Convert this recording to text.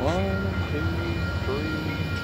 One, two, three.